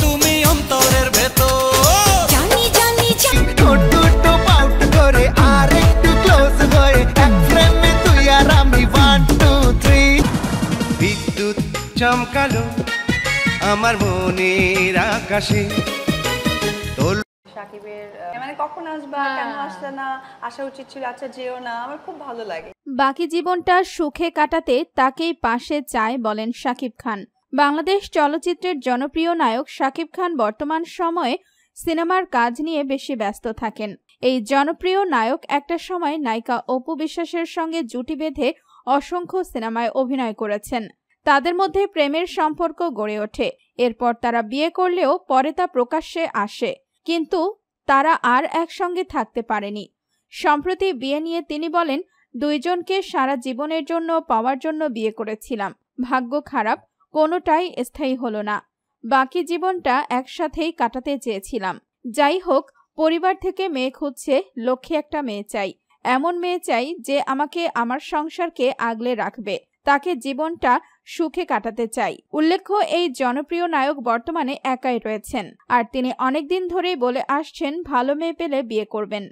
তুমি অন্তরের চমকালো আমার মনের আকাশে। মানে কখন হ্যাঁ। কেন না? আসা উচিত আচ্ছা, যেও না। আমার খুব ভালো লাগে। বাকি জীবনটা সুখে কাটাতে তাকেই পাশে চায় বলেন সাকিব খান। বাংলাদেশ চলচ্চিত্রের জনপ্রিয় নায়ক শাকিব খান বর্তমান সময়ে সিনেমার কাজ নিয়ে বেশি ব্যস্ত থাকেন। এই জনপ্রিয় নায়ক একটা সময় নায়িকা অপু বিশ্বাসের সঙ্গে জুটি বেঁধে অসংখ্য সিনেমায় অভিনয় করেছেন। তাদের মধ্যে প্রেমের সম্পর্ক গড়ে ওঠে। এরপর তারা বিয়ে করলেও পরে তা প্রকাশ্যে আসে। কিন্তু তারা আর একসঙ্গে থাকতে পারেনি। সম্প্রতি বিয়ে নিয়ে তিনি বলেন, দুইজনকে সারা জীবনের জন্য, পাওয়ার জন্য বিয়ে করেছিলাম। ভাগ্য খারাপ কোনোটাই স্থায়ী হলো না। বাকি জীবনটা একসাথেই কাটাতে চেয়েছিলাম। যাই হোক, পরিবার থেকে মেয়ে খুঁজছে লক্ষ্যে একটা মেয়ে চাই। এমন মেয়ে চাই যে আমাকে আমার সংসারকে আগলে রাখবে, তাকে জীবনটা সুখে কাটাতে চাই। উল্লেখ্য, এই জনপ্রিয় নায়ক বর্তমানে একাই রয়েছেন, আর তিনি অনেকদিন ধরেই বলে আসছেন, ভালো মেয়ে পেলে বিয়ে করবেন।